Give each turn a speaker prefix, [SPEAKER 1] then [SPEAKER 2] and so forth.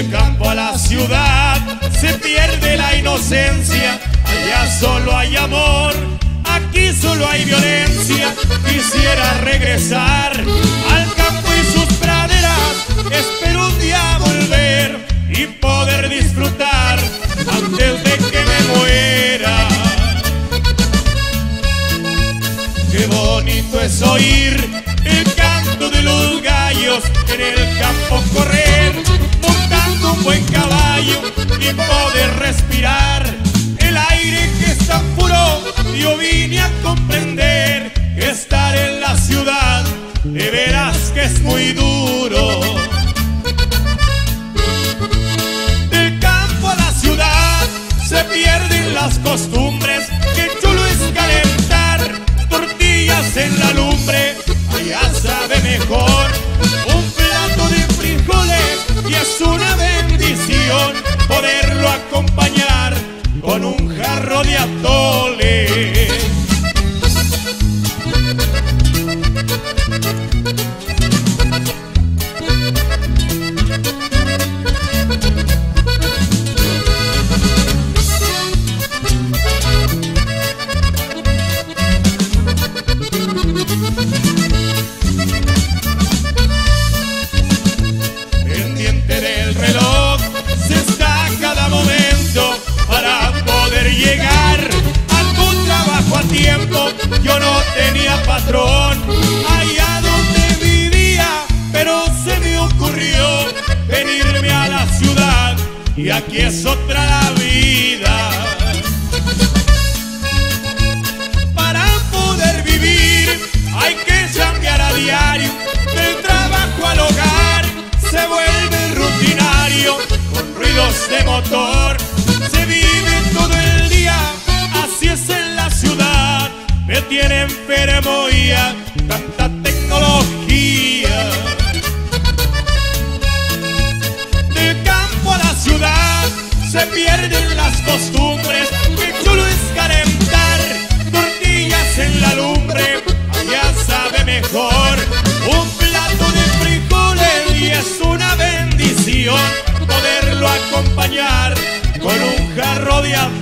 [SPEAKER 1] Del campo a la ciudad se pierde la inocencia. Allá solo hay amor, aquí solo hay violencia. Quisiera regresar al campo y sus praderas. Espero un día volver y poder disfrutar antes de que me muera. Qué bonito es oír el canto de los gallos en el campo correr. Yo vine a comprender que estar en la ciudad de veras que es muy duro. Del campo a la ciudad se pierden las costumbres, que chulo es calentar. Tortillas en la lumbre, allá sabe mejor. Un plato de frijoles y es una bendición poderlo acompañar jarro de atole. Allá donde vivía, pero se me ocurrió venirme a la ciudad y aquí es otra la vida. Para poder vivir hay que cambiar a diario del trabajo al hogar. Se vuelve rutinario con ruidos de motor. tanta tecnología. Del campo a la ciudad se pierden las costumbres. Mi chulo es calentar tortillas en la lumbre. Ya sabe mejor un plato de frijoles y es una bendición poderlo acompañar con un jarro de agua.